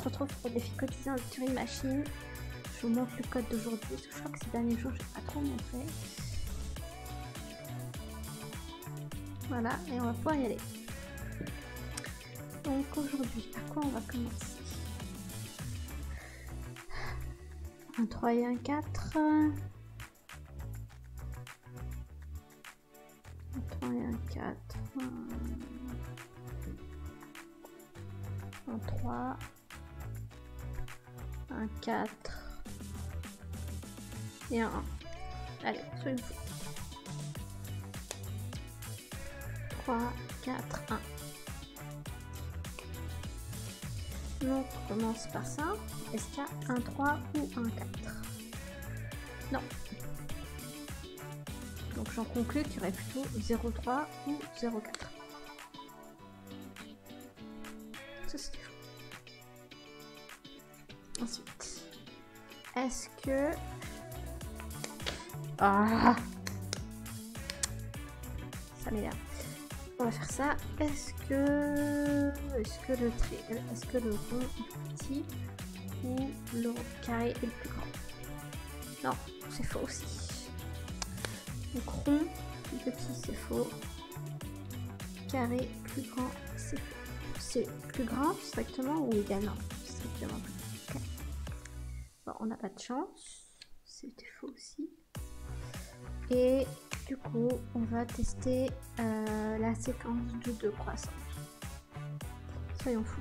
se retrouve pour le défi quotidien de Turing Machine. Je vous montre le code d'aujourd'hui. Je crois que ces derniers jours, je n'ai pas trop montré. Voilà, et on va pouvoir y aller. Donc aujourd'hui, par quoi on va commencer? Un 3 et un 4. Un 3 et un 4. Un 3. Un 4. Et un 1. Allez, soyons fous. 3, 4, 1. Donc, on commence par ça. Est-ce qu'il y a un 3 ou un 4 Non. Donc, j'en conclus qu'il y aurait plutôt 0,3 ou 0,4. Ça, est-ce que... Ah Ça m'énerve on va faire ça. Est-ce que est-ce que le trait, est-ce que le rond est petit ou le carré est le plus grand? Non, c'est faux aussi. Donc rond plus petit, c'est faux. Carré plus grand, c'est faux. C'est plus grand strictement ou également Strictement plus. On n'a pas de chance. C'était faux aussi. Et du coup, on va tester euh, la séquence de 2 croissance. Soyons fous.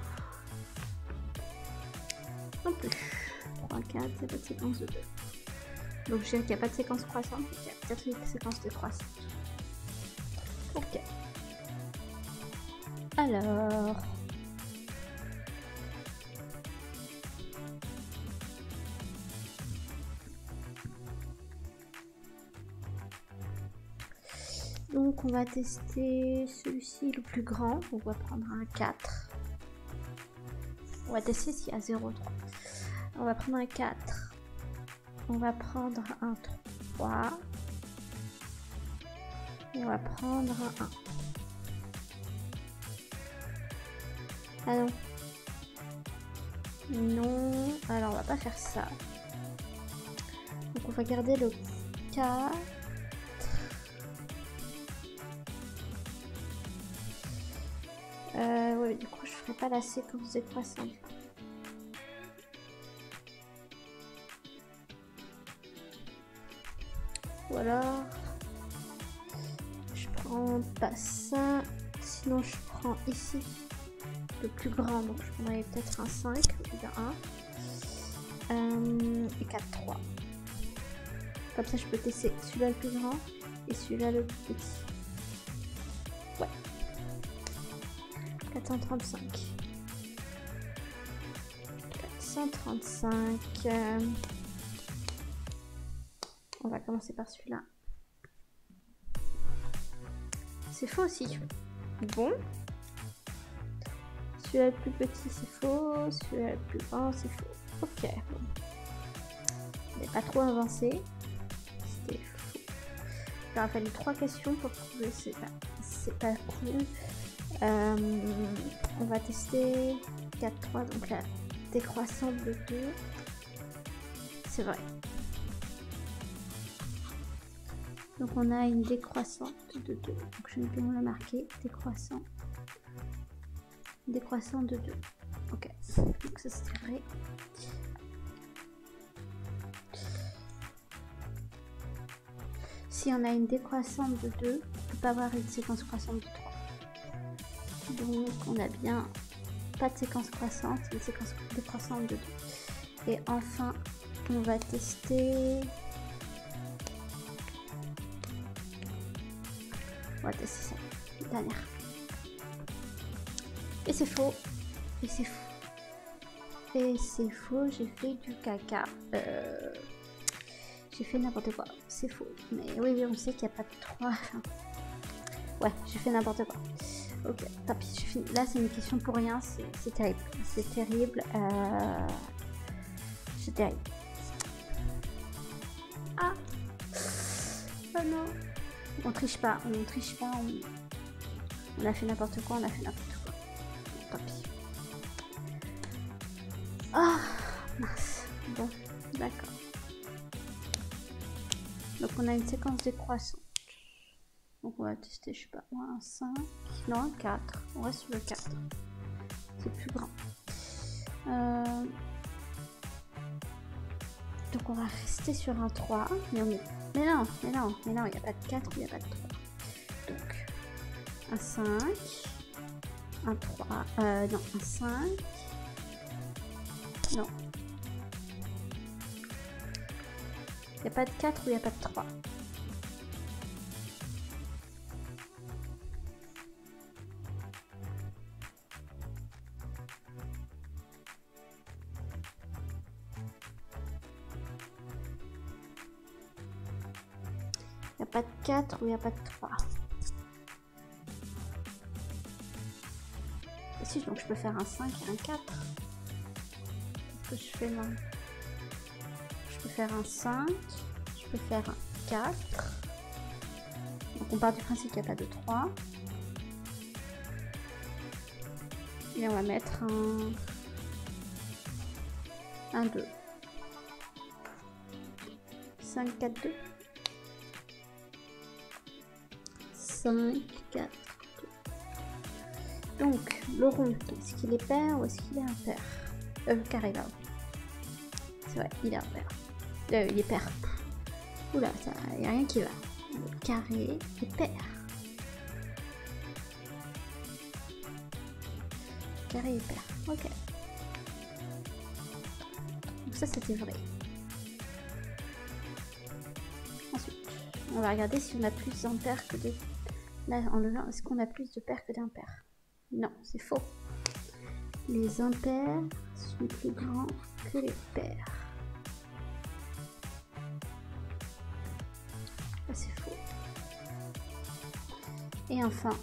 Non plus. 3, 4, il n'y a pas de séquence de 2. Donc je dirais qu'il n'y a pas de séquence croissante, il y a peut-être une séquence décroissante. Ok. Alors... Donc on va tester celui-ci le plus grand. On va prendre un 4. On va tester s'il y a 0,3. On va prendre un 4. On va prendre un 3. Et on va prendre un 1. Ah non. Non. Alors on va pas faire ça. Donc on va garder le 4. Euh, ouais, du coup, je ferai pas la séquence décroissante. Ou alors, je prends pas ça. Sinon, je prends ici le plus grand. Donc, je prendrais peut-être un 5 au lieu d'un 1. Euh, et 4, 3. Comme ça, je peux tester celui-là le plus grand et celui-là le plus petit. 435. 435. Euh, on va commencer par celui-là. C'est faux aussi. Bon. Celui-là le plus petit, c'est faux. Celui-là plus grand, c'est faux. Ok. On n'est pas trop avancé. C'était faux. Il aura fallu trois questions pour trouver. C'est pas, c'est pas cool. Euh, on va tester 4-3, donc la décroissante de 2. C'est vrai. Donc on a une décroissante de 2. Donc je vais bien le marquer. Décroissant. Décroissant de 2. Ok. Donc ça c'est vrai. Si on a une décroissante de 2, on ne peut pas avoir une séquence croissante de 3. Donc on a bien pas de séquence croissante, une séquence décroissante de 2. Et enfin, on va tester. On va tester ça. Dernière. Et c'est faux. Et c'est faux. Et c'est faux, j'ai fait du caca. Euh, j'ai fait n'importe quoi. C'est faux. Mais oui, oui, on sait qu'il n'y a pas de 3. Ouais, j'ai fait n'importe quoi. Ok, Là, c'est une question pour rien. C'est terrible. C'est terrible. Euh... C'est terrible. Ah Oh non On triche pas. On triche pas. On, a fait n'importe quoi. On a fait n'importe quoi. Tant pis. Ah, mince. Bon, d'accord. Donc on a une séquence décroissante. Donc on va tester, je sais pas, moi un 5, non un 4. On reste sur le 4. C'est plus grand. Euh, donc on va rester sur un 3. Mais, on est... mais non, mais non, mais non, il n'y a pas de 4, il n'y a pas de 3. Donc un 5, un 3, euh, non, un 5, non. Il n'y a pas de 4 ou il n'y a pas de 3 Il n'y a pas de 4 ou il n'y a pas de 3 Si, donc je peux faire un 5 et un 4 que je fais là? Je peux faire un 5, je peux faire un 4. Donc on part du principe qu'il n'y a pas de 3. Et on va mettre un, un 2. 5, 4, 2. 5, 4, 2. Donc, le rond, est-ce qu'il est pair ou est-ce qu'il est impair? Euh, carré là. C'est vrai, il est impair. Euh, il est pair. Oula, il n'y a rien qui va. Le carré est pair. Carré est pair. Ok. Donc ça, c'était vrai. Ensuite, on va regarder si on a plus d'impairs que de... Là, en levant, est-ce qu'on a plus de pairs que d'impairs Non, c'est faux. Les impairs sont plus grands que les pairs. c'est faux. Et enfin,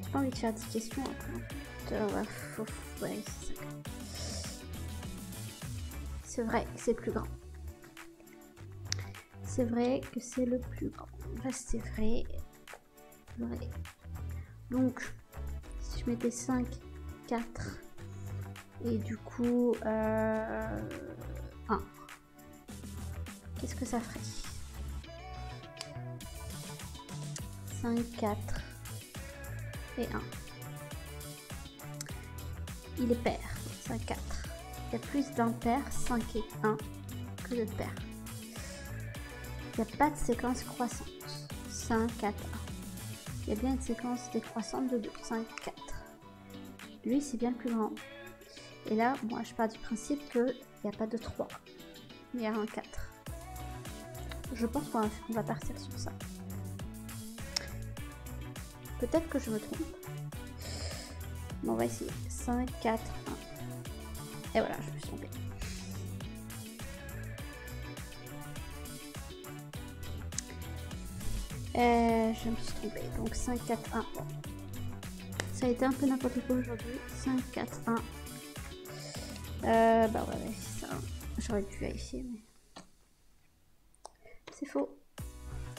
j'ai pas envie de faire des questions après. C'est vrai que c'est plus grand. C'est vrai que c'est le plus grand. Reste vrai. vrai. Donc, si je mettais 5, 4 et du coup euh, 1, qu'est-ce que ça ferait? 5, 4 et 1. Il est pair, 5, 4. Il y a plus d'impairs, 5 et 1, que de pairs. Il n'y a pas de séquence croissante. 5, 4, 1. Il y a bien une séquence décroissante de 2, 5, 4. Lui, c'est bien plus grand. Et là, moi, je pars du principe qu'il n'y a pas de 3. Il y a un 4. Je pense qu'on va, partir sur ça. Peut-être que je me trompe. Bon, on va essayer. 5, 4, 1. Et voilà, je me suis trompée. Euh, je me suis trompée. Donc 5, 4, 1. Ça a été un peu n'importe quoi aujourd'hui. 5, 4, 1. Euh, bah ouais, c'est ça. J'aurais dû vérifier, mais. C'est faux.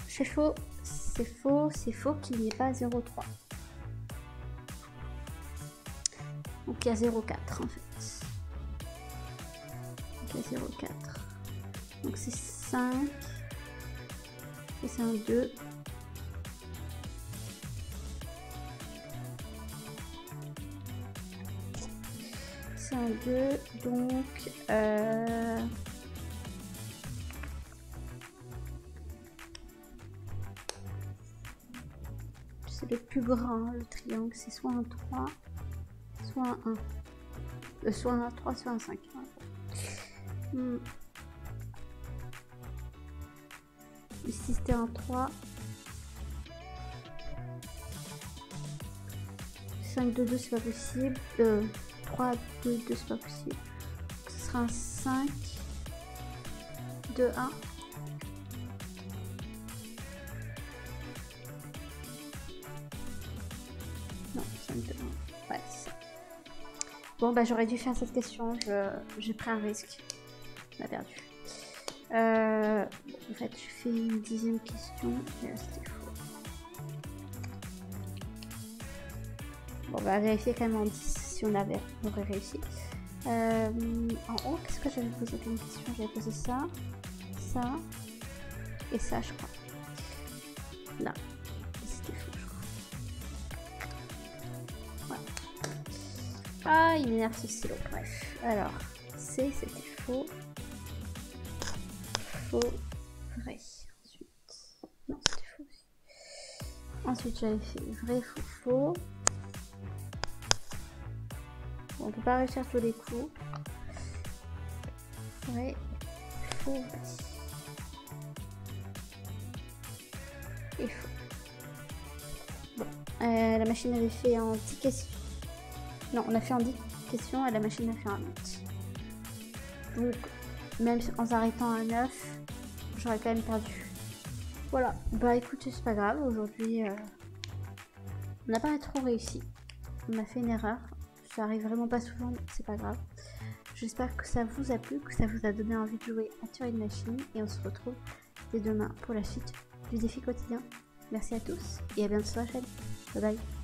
C'est faux. C'est faux. C'est faux qu'il n'y ait pas 0,3. Donc il y a 0,4 en fait. Donc il y a 0,4. Donc c'est 5. Et c'est un 2. un 2, donc euh... c'est le plus grand, le triangle, c'est soit un 3, soit un 1. Euh, soit un 3, soit un 5. Hmm. Ici c'était un 3. 5 de 2 c'est pas possible. Euh, 3, 2, 2, c'est pas possible. ce sera un 5, 2, 1. Non, 5, 2, 1. Ouais. Bon, bah j'aurais dû faire cette question. J'ai pris un risque. Perdu. Euh, en fait, je fais une dixième question. C'était faux. Bon, on va vérifier quand même en 10 si on avait, on aurait réussi. Euh, en haut, qu'est-ce que j'avais posé comme question? J'avais posé ça, ça et ça, je crois. Là. C'était faux, je crois. Voilà. Ah, il m'énerve ce stylo. Bref. Alors, C, c'était faux. Vrai. Ensuite. Non, c'était faux aussi. Ensuite, j'avais fait vrai, faux, faux. On peut pas réussir tous les coups. Vrai, faux, vrai. Et faux. Euh, la machine avait fait en 10 questions. Non, on a fait en 10 questions et la machine a fait en 8. Donc, même en s'arrêtant à 9, j'aurais quand même perdu. Voilà, bah écoutez, c'est pas grave. Aujourd'hui, euh, on n'a pas trop réussi. On a fait une erreur. Ça arrive vraiment pas souvent, c'est pas grave. J'espère que ça vous a plu, que ça vous a donné envie de jouer à Turing Machine. Et on se retrouve dès demain pour la suite du défi quotidien. Merci à tous et à bientôt sur la chaîne. Bye bye.